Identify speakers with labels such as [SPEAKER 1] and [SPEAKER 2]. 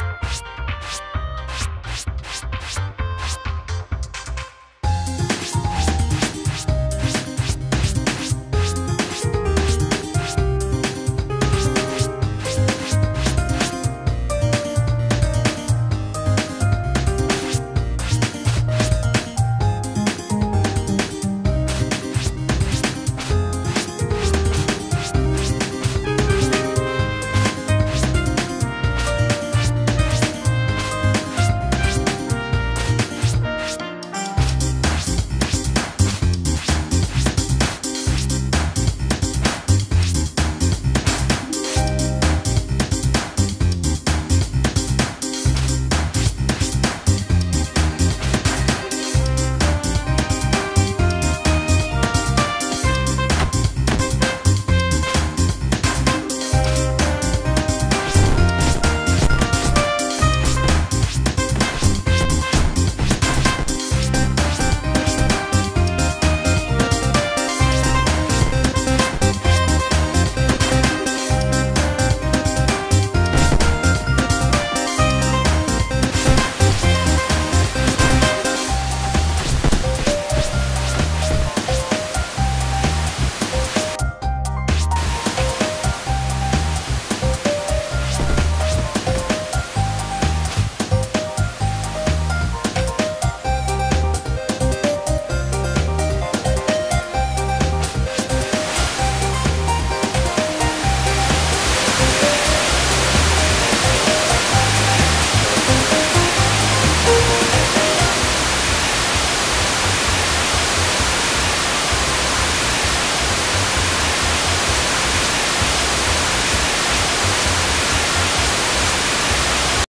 [SPEAKER 1] you